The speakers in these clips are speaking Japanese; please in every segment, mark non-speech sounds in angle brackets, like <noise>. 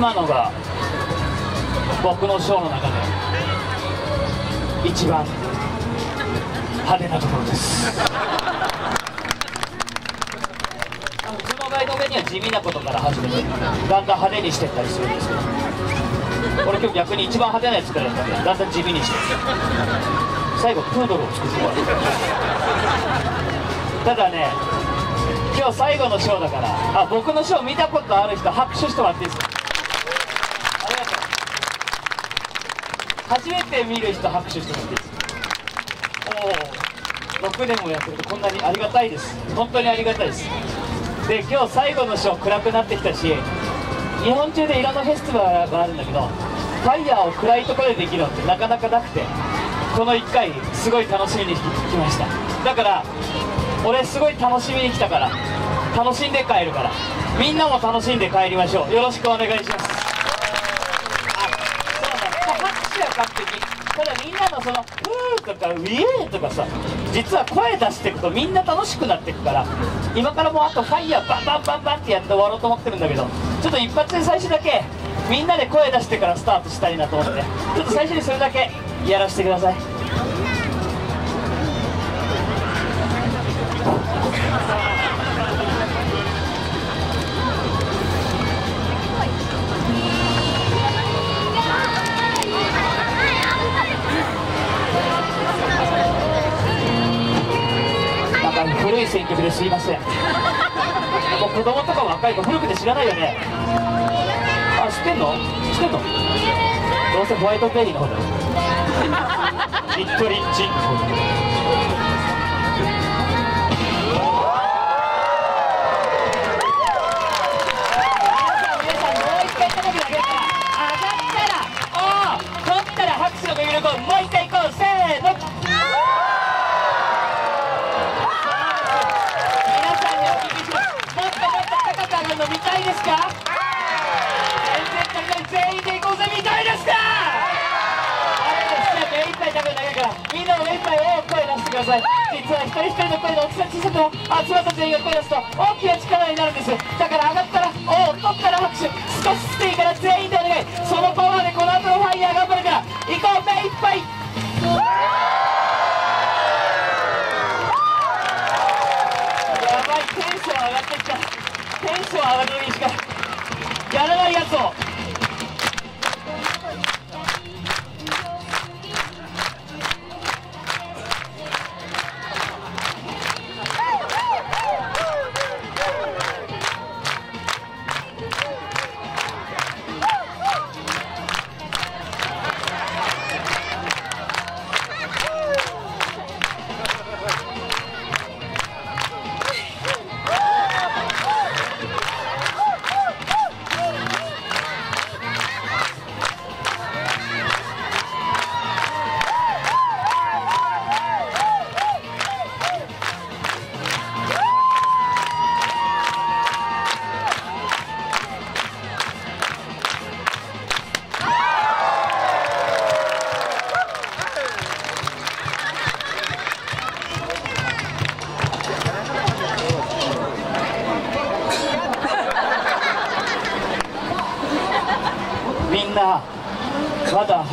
今のが僕のショーの中で一番派手なところです。普通のガイド目には地味なことから始めてだんだん派手にしてったりするんですけど俺今日逆に一番派手なやつからやったんでだんだん地味にして。最後プードルを作って終わる。ただね今日最後のショーだからあ僕のショー見たことある人拍手してもらっていいですかありがとう初めて見る人拍手してもらっていいですか？おお6年もやってるとこんなにありがたいです。本当にありがたいです。で今日最後のショー暗くなってきたし日本中でいろんなフェスティバルがあるんだけどファイヤーを暗いところでできるのってなかなかなくてこの1回すごい楽しみに来ました。だから俺すごい楽しみに来たから楽しんで帰るからみんなも楽しんで帰りましょう。よろしくお願いしますあそうだ拍手は完璧ただみんなのその「ふー」とか「ウィー」とかさ実は声出していくとみんな楽しくなっていくから今からもうあとファイヤーバンバンバンバンってやって終わろうと思ってるんだけどちょっと一発で最初だけみんなで声出してからスタートしたいなと思ってちょっと最初にそれだけやらせてください。古い選曲ですいません。もう子供とか若い子古くて知らないよね。あ知ってんの？知ってんの？どうせホワイトベリーの方だよ。<laughs> リットリッチ。ン皆つは一人一人の声の大きさ小さくも集まった全員が声出すと大きな力になるんです。だから上がったらおお取っと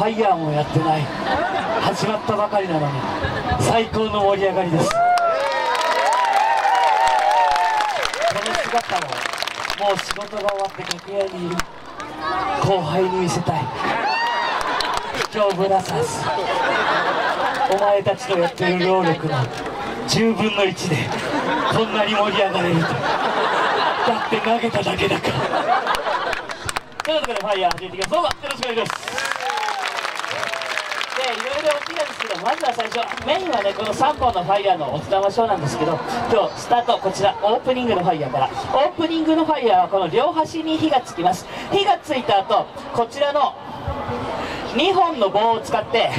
ァイヤーもやってない。始まったばかりなのに。最高の盛り上がりです。この姿ももう仕事が終わって楽屋にいる後輩に見せたい。今日ブラザーズお前たちのやってる労力の10分の1でこんなに盛り上がれると。だって投げただけだから。ということでファイヤー始めていきます。どうぞよろしくお願いします。でいろいろ大きいんですけどまずは最初メインはねこの3本のファイヤーのおつ玉ショーなんですけど今日スタートこちらオープニングのファイヤーから。オープニングのファイヤーはこの両端に火がつきます。火がついた後こちらの2本の棒を使って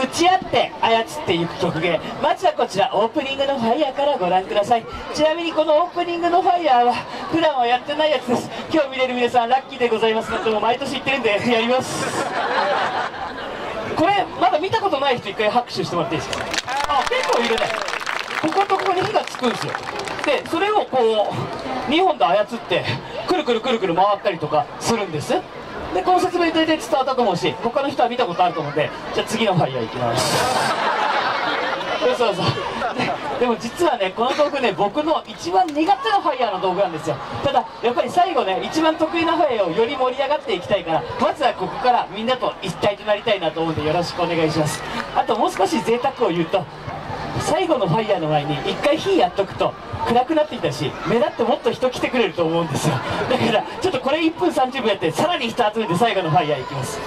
打ち合って操っていく曲芸。まずはこちらオープニングのファイヤーからご覧ください。ちなみにこのオープニングのファイヤーは普段はやってないやつです。今日見れる皆さんラッキーでございます。のでも毎年言ってるんでやります。これまだ見たことない人一回拍手してもらっていいですか？あ結構いるね。こことここに火がつくんですよ。でそれをこう2本で操ってくるくるくるくる回ったりとかするんです。でこの説明大体伝わったと思うし他の人は見たことあると思うんでじゃあ次のファイヤーいきます。<laughs> そうそうでも実はねこの道具ね僕の一番苦手なファイヤーの道具なんですよ。ただやっぱり最後ね一番得意なファイヤーをより盛り上がっていきたいからまずはここからみんなと一体となりたいなと思うんでよろしくお願いします。あともう少し贅沢を言うと最後のファイヤーの前に一回火やっとくと暗くなっていたし目立ってもっと人来てくれると思うんですよ。だからちょっとこれ1分30秒やってさらに人集めて最後のファイヤーいきます。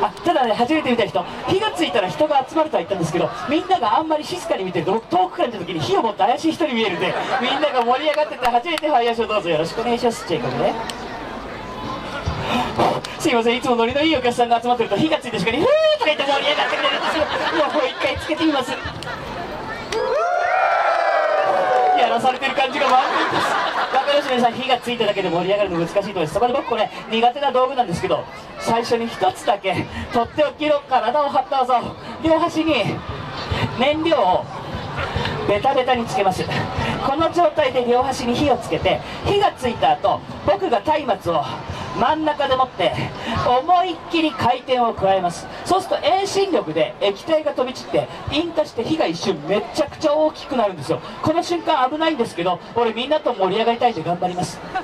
あただね初めて見た人火がついたら人が集まるとは言ったんですけどみんながあんまり静かに見て遠くから見た時に火を持って怪しい人に見えるんでみんなが盛り上がってて初めてファイヤーショーどうぞよろしくお願いします。チェイコブね。すいませんいつもノリのいいお客さんが集まってると火がついてしかにふーとか言って盛り上がってくれるんですよ。もう一回つけてみます。らされてる感じが満点です分かりました皆さん火がついただけで盛り上がるの難しいと思います。そこで僕これ苦手な道具なんですけど最初に一つだけとっておきの体を張った技を両端に燃料をベタベタにつけますこの状態で両端に火をつけて火がついた後僕が松明を真ん中でもって思いっきり回転を加えます。そうすると遠心力で液体が飛び散って引火して火が一瞬めちゃくちゃ大きくなるんですよ。この瞬間危ないんですけど俺みんなと盛り上がりたいんで頑張ります。あれ？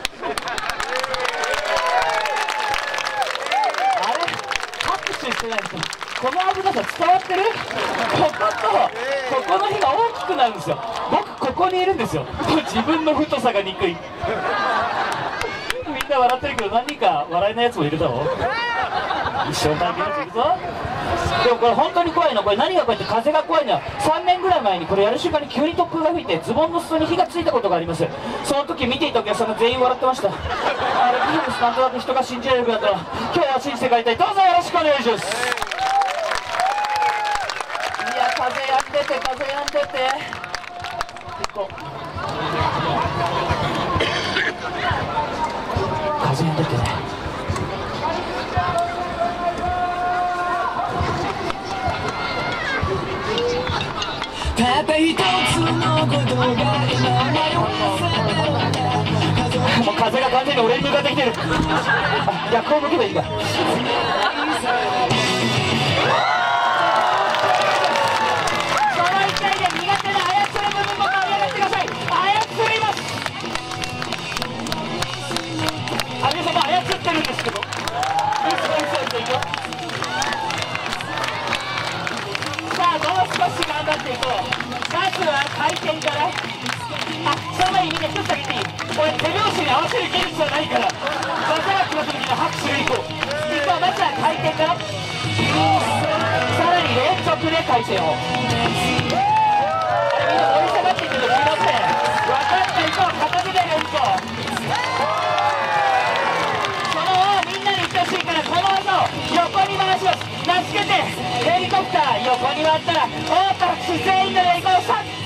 拍手してないですよ。この危なさ伝わってる？こことここの火が大きくなるんですよ。僕ここにいるんですよ。自分の太さが憎い。回笑ってるけど何人か笑えないやつもいるだろう。一生体験していくぞ。でもこれ本当に怖いのこれ何がこうやって風が怖いのは3年ぐらい前にこれやる瞬間に急に突風が吹いてズボンの裾に火がついたことがあります。その時見ていたお客さんが全員笑ってました。あれビジネスなんとなく人が信じられるからだったら今日は信じて帰りたいどうぞよろしくお願いします。いや風やんでて風やんでて。行こう。風に出てねたった一つのことが今もう風が完全に俺に向かってきてる。逆を向けばいいか。連続で回転をみんな追い下がっていくのすいません。分かっていこう片手でいこうそのみんなに等しいからこの技を横に回します。名付けてヘリコプター横に回ったら大田姿勢員のでいこう。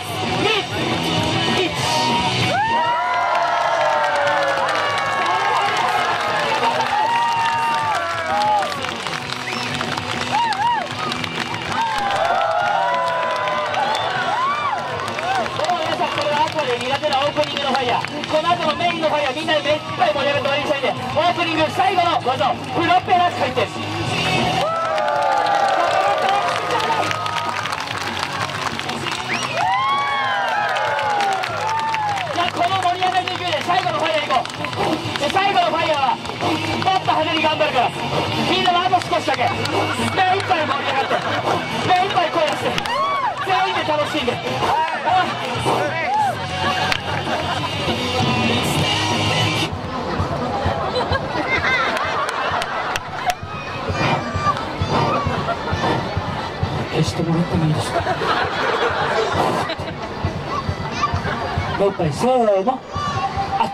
最後のファイヤー行こうで最後のファイヤーはもっと派手に頑張るからみんなもあと少しだけ目い。っぱい。盛り上がって目い。っぱい。声出して全員で楽しんで消してもらってもい。い。ですかもう一回せーのあ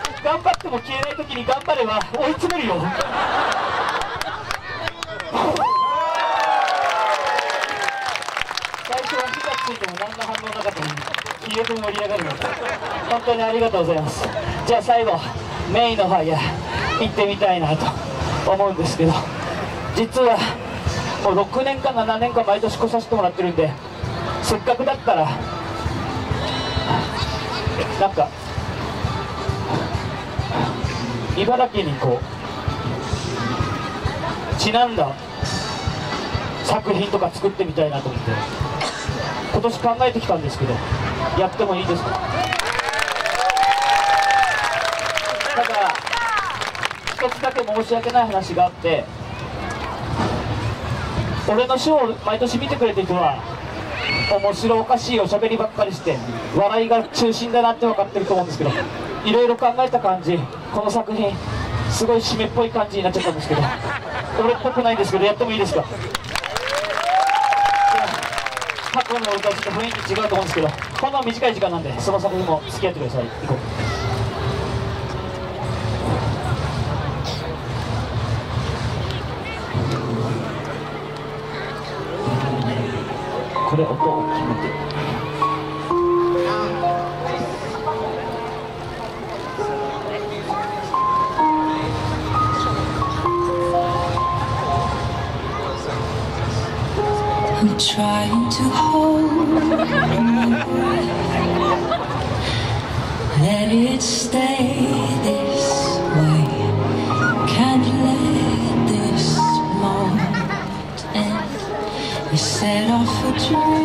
っ頑張ってもも消えない時に頑張れば追い詰めるよ。<laughs> 最初は火がついても何の反応なかったのに消えて盛り上がるの本当にありがとうございます。じゃあ最後メインのファイヤー行ってみたいなと思うんですけど実はもう6年間7年間毎年来させてもらってるんでせっかくだったらなんか茨城にこうちなんだ作品とか作ってみたいなと思って今年考えてきたんですけどやってもいいですか？ただ一つだけ申し訳ない話があって俺のショーを毎年見てくれてる人は面白おかしいおしゃべりばっかりして笑いが中心だなって分かってると思うんですけどいろいろ考えた感じこの作品すごい締めっぽい感じになっちゃったんですけど <laughs> 俺っぽくないんですけどやってもいいですか？過去の歌はちょっと雰囲気違うと思うんですけどこの短い時間なんでその作品も付き合ってください。行こう。これ音を決めて Trying to hold. Let it stay this way. Can't let this moment end. You set off a dream.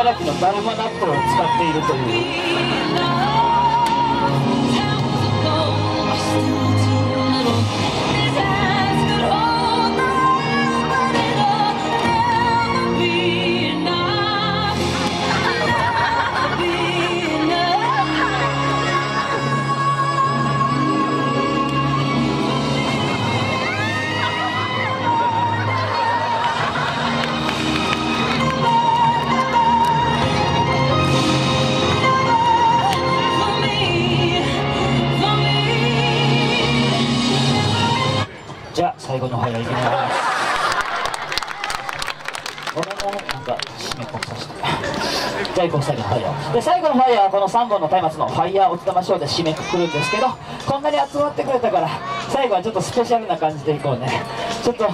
茨城のだるま納豆を使っているという。最後の最後のファイヤーで最後のファイヤーはこの3本の松明のファイヤーおつたまショーで締めくくるんですけどこんなに集まってくれたから最後はちょっとスペシャルな感じでいこうね。ちょっと